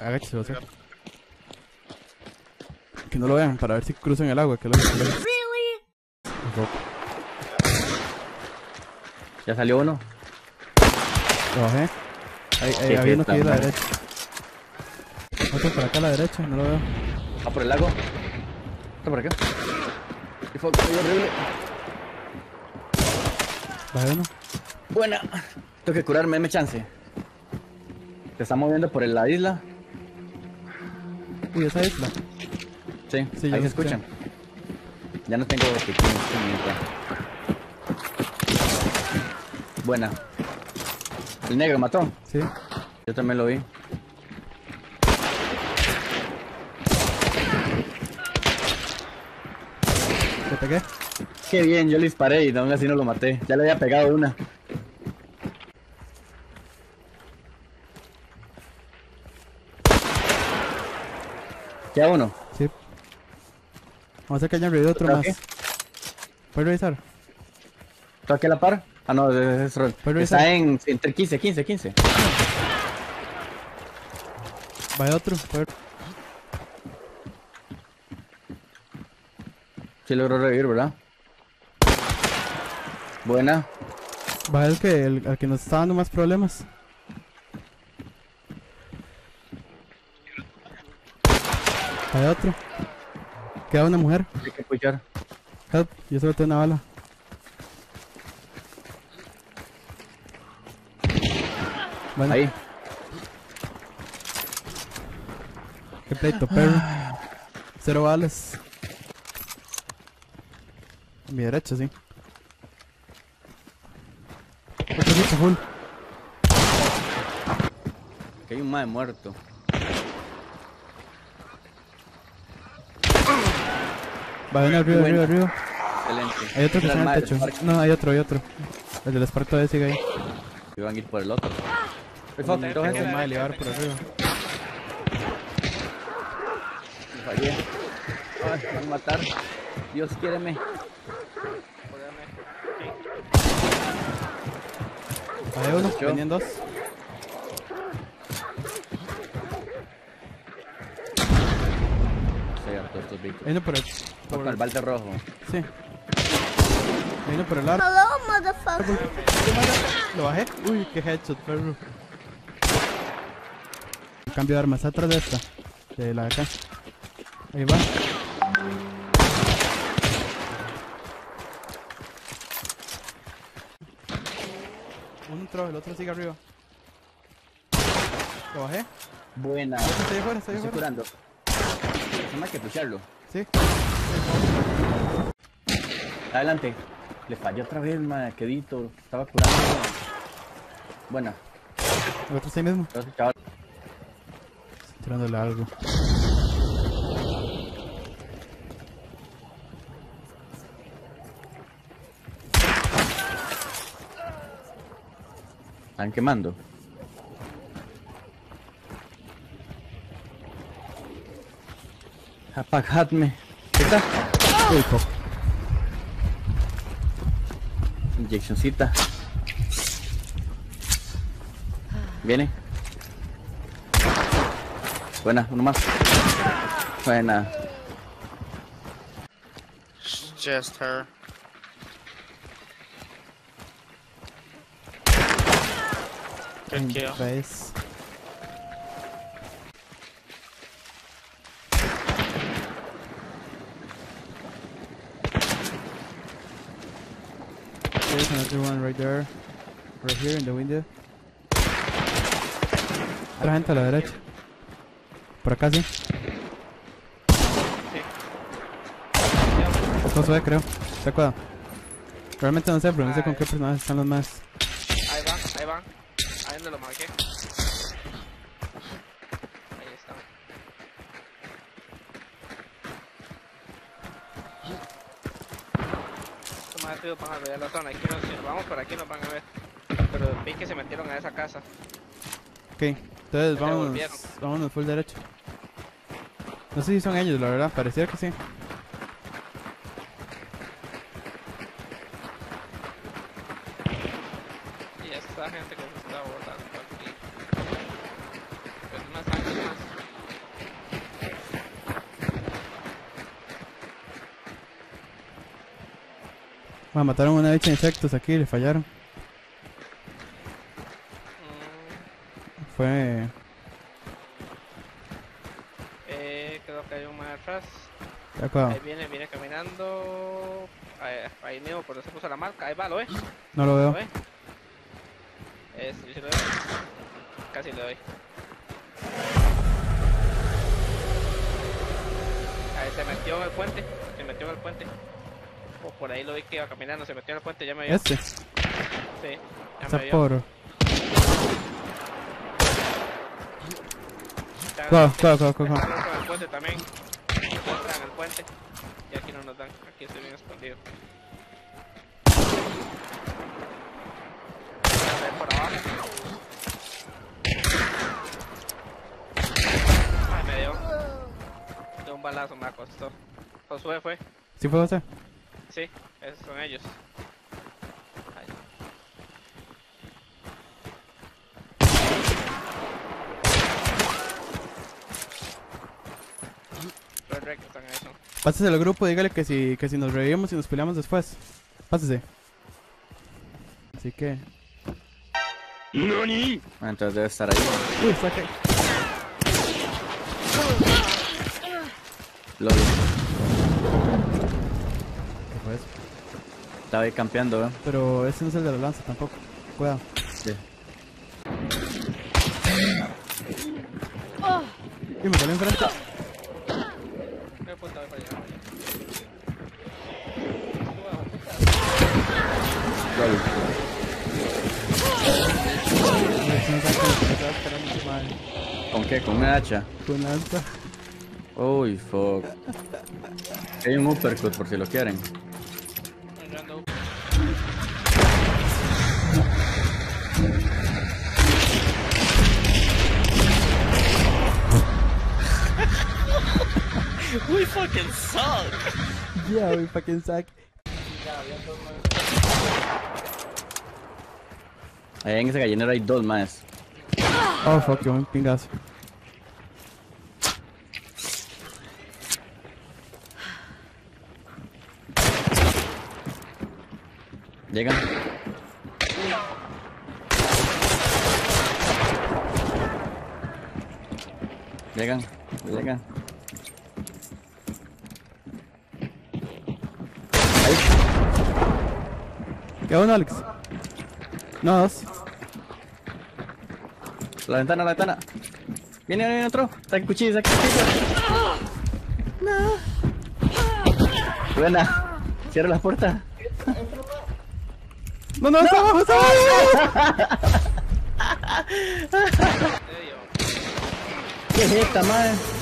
Agáchese, José. Que no lo vean, para ver si cruzan el agua. Que lo, Ya salió uno. lo bajé. Ahí, ahí, había uno que iba a la derecha. Otro por acá a la derecha, no lo veo. Va por el lago. Está por acá. Qué fue, horrible. Bajé uno. Buena. Tengo que curarme, me chance. Se está moviendo por la isla. Uy, esa isla. Sí, Sí, ya ahí se escuchan. Ya no tengo pequeños. Buena. El negro mató. Sí. Yo también lo vi. ¿Te pegué? Qué bien, yo le disparé y aún así no lo maté. Ya le había pegado una. Queda uno. Sí. Vamos a hacer que hayan revivido otro ¿Otro más. ¿Puedes revisar? ¿Está aquí a la par? Ah, no, es, es rol. Pero Está en entre 15, 15, 15. Vaya otro. ¿puedes- Sí logró revivir, ¿verdad? Buena. Vaya el que, el, el que nos está dando más problemas. Vaya otro. Queda una mujer. Hay que puchar. Help, yo solo tengo una bala. Bueno, Ahí. qué pleito, perro. Cero balas. A mi derecha, sí. Que hay un mae muerto. Va, ven arriba, Bueno. arriba, arriba. Excelente. Hay otro que está en el techo. No, hay otro, hay otro. El del Spark todavía sigue ahí. Y van a ir por el otro. Hay foto, va a dar por arriba. Me fallé. Ay, me van a matar. Dios, quiéreme. Hay uno, venían dos. Harto de estos bichos. Hay uno por el. Por el balde rojo. Sí. Uno por el arco. Hello, motherfucker. Lo bajé. Uy, qué headshot, perro. Cambio de armas atrás de esta. De la de acá. Ahí va. Uno entró, el otro sigue arriba. Lo bajé. Buena. Está ahí afuera, está ahí estoy afuera. curando. No hay que pusharlo. Sí. Adelante. Le falló otra vez, madre. Quedito. Estaba curando. Buena. El otro está ahí mismo. Estoy tirándole algo. Están quemando. Apagadme. ¿Qué está? Uy, poco. Inyeccioncita. Viene. Buena, uno más. Buena. It's just her. Good kill. Face. There's another one right there. Right here in the window. Otra gente a la derecha. Por acá sí. Se ve, creo. Realmente no sé, pero no sé con qué personajes están los más. Ahí van, ahí van. Ahí donde lo marqué. Ahí está. Estos más rápido van a ver la zona. Aquí nos, si nos vamos por aquí nos van a ver. Pero vi que se metieron a esa casa. Ok, entonces vámonos, vámonos full derecho. No sé si son ellos, la verdad, pareciera que sí. Y esta gente que se está botando aquí. Pues más, más. Bueno, mataron una bicha de insectos aquí, le fallaron. Fue. eh, creo que hay un más atrás. Ahí viene, viene caminando. Ahí, ahí mismo, pero se puso la marca. Ahí va, lo ves. No lo ¿Lo veo. ves? Es, yo sí lo veo. Casi le doy. Ahí se metió en el puente. Se metió en el puente. Oh, por ahí lo vi que iba caminando. Se metió en el puente. Ya me vio. Este. Sí. Ya me vio. por. Está en Cuidado, el- puente también. Entra en el puente. Y aquí no nos dan. Aquí estoy bien escondido. Por abajo. Ay, me dio. De un balazo me acostó. Josué fue. ¿Sí fue José? Sí, esos son ellos. Ay. Red Rec están en eso. Pásese al grupo, dígale que si, que si nos revivimos y nos peleamos después. Pásese. Así que. Ah, Entonces debe estar ahí. Uy, saque. Lo vi. Estaba ahí campeando, ¿eh? Pero ese no es el de la lanza tampoco. Cuidado. Sí. Y me salió enfrente. ¿Con qué? ¿Con una hacha? Con lanza. Uy, fuck. Hay un uppercut por si lo quieren. Fucking suck. Yeah, we fucking suck. Ahí en ese gallinero hay dos más. Oh, fuck, yo un pingazo. Llegan. Llegan, llegan. Ahí. ¿Qué uno, Alex? No, dos. La ventana, la ventana. Viene, viene otro. Saca cuchillo, saca cuchillo. No. Buena. Cierra la puerta. No, no, está abajo, está abajo. ¿Qué es esta, madre?